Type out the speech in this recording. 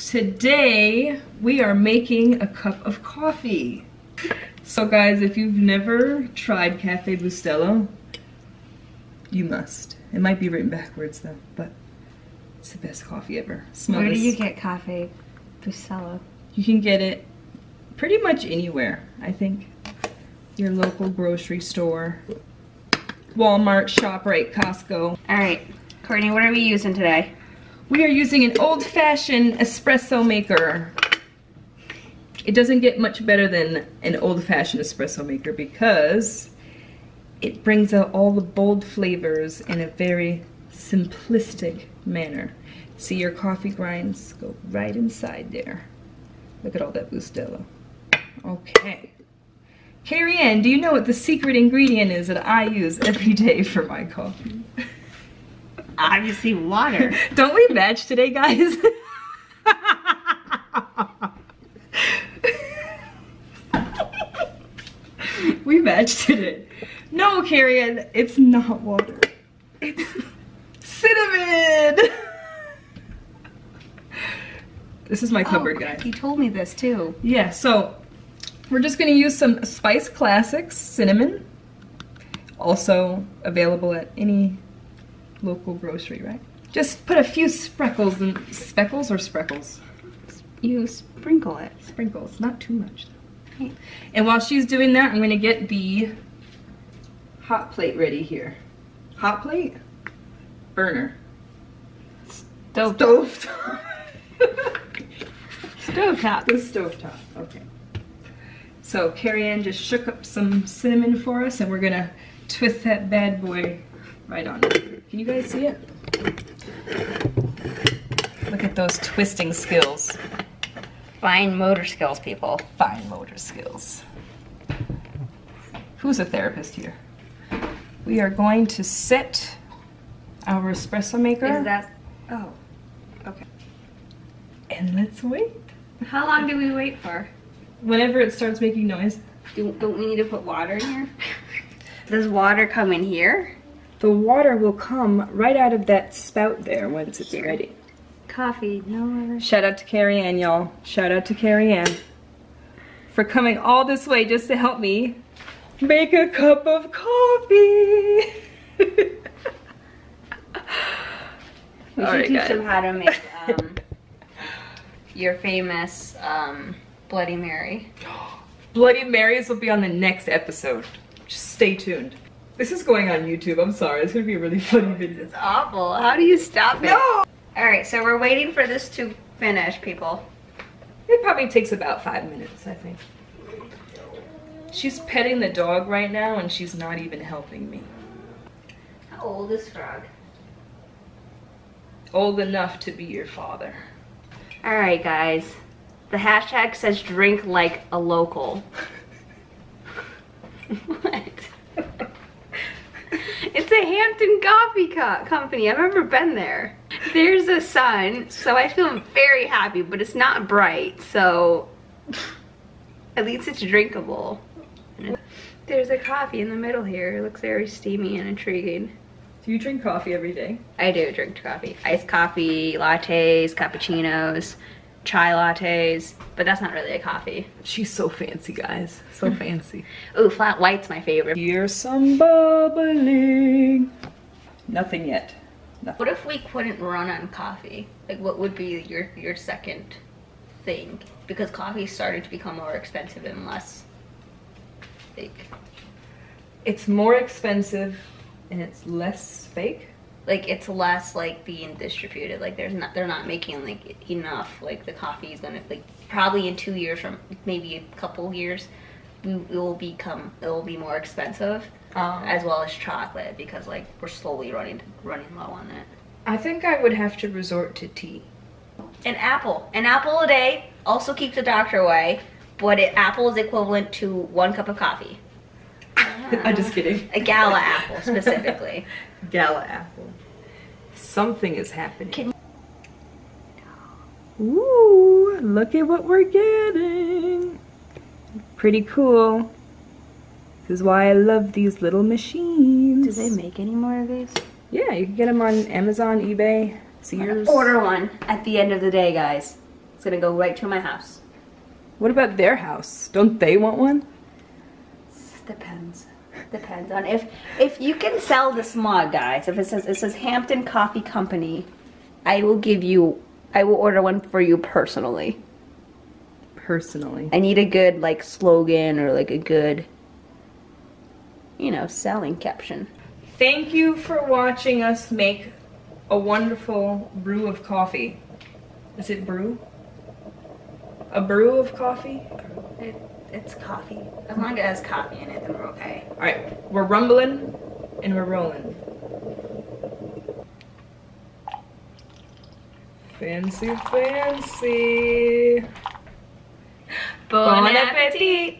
Today, we are making a cup of coffee. So guys, if you've never tried Cafe Bustelo, you must. It might be written backwards though, but it's the best coffee ever. Smell Where this. do you get Cafe Bustelo? You can get it pretty much anywhere, I think. Your local grocery store, Walmart, ShopRite, Costco. All right, Courtney, what are we using today? We are using an old-fashioned espresso maker. It doesn't get much better than an old-fashioned espresso maker because it brings out all the bold flavors in a very simplistic manner. See your coffee grinds go right inside there. Look at all that Bustelo. Okay. Karryann, do you know what the secret ingredient is that I use every day for my coffee? Obviously water. Don't we match today, guys? we matched today. No, Carrie it's not water. It's cinnamon. this is my cupboard, oh, guys. He told me this too. Yeah, so we're just gonna use some Spice Classics cinnamon. Also available at any local grocery, right? Just put a few speckles and speckles or sprinkles. You sprinkle it. Sprinkles, not too much. Okay. And while she's doing that, I'm gonna get the hot plate ready here. Hot plate? Burner. Stove. Stove. stove top. The stove top, okay. So Karryann just shook up some cinnamon for us and we're gonna twist that bad boy right on. Can you guys see it? Look at those twisting skills. Fine motor skills, people. Fine motor skills. Who's a therapist here? We are going to set our espresso maker. Is that, oh, okay. And let's wait. How long do we wait for? whenever it starts making noise. Do, don't we need to put water in here? Does water come in here? The water will come right out of that spout there once it's ready. Coffee, no Shout out to Karryann, y'all. Shout out to Karryann for coming all this way just to help me make a cup of coffee. we should right, teach guys. them how to make um, your famous um, Bloody Mary. Bloody Marys will be on the next episode. Just stay tuned. This is going on YouTube. I'm sorry. It's going to be a really funny video. It's awful. How do you stop it? No! Alright, so we're waiting for this to finish, people. It probably takes about five minutes, I think. She's petting the dog right now and she's not even helping me. How old is Frog? Old enough to be your father. Alright, guys. The hashtag says drink like a local. a Hampton Coffee co Company. I've never been there. There's a sun, so I feel very happy, but it's not bright, so at least it's drinkable. There's a coffee in the middle here. It looks very steamy and intriguing. Do you drink coffee every day? I do drink coffee. Iced coffee, lattes, cappuccinos, chai lattes, but that's not really a coffee. She's so fancy, guys. So fancy. Ooh, flat white's my favorite. Here's some bubbling. Nothing yet. Nothing. What if we couldn't run on coffee? Like, what would be your, your second thing? Because coffee started to become more expensive and less, like... It's more expensive and it's less fake? Like it's less like being distributed. Like there's not they're not making like enough. Like the coffee is gonna like probably in two years from maybe a couple years we, it will become it will be more expensive um, as well as chocolate because like we're slowly running running low on it. I think i would have to resort to tea. An apple. An apple a day also keeps the doctor away but it, apple is equivalent to one cup of coffee I'm just kidding. A gala apple specifically. gala apple. Something is happening. Can Ooh, look at what we're getting. Pretty cool. This is why I love these little machines. Do they make any more of these? Yeah, you can get them on Amazon, eBay, Sears. Order one at the end of the day, guys. It's gonna go right to my house. What about their house? Don't they want one? Depends. Depends on if if you can sell this mug, guys. If it says it says Hampton Coffee Company, I will give you. I will order one for you personally. Personally. I need a good like slogan or like a good, you know, selling caption. Thank you for watching us make a wonderful brew of coffee. Is it brew? A brew of coffee? It, it's coffee. As mm-hmm. long as it has coffee in it, then we're okay. Alright, we're rumbling and we're rolling. Fancy, fancy. Bon appetit!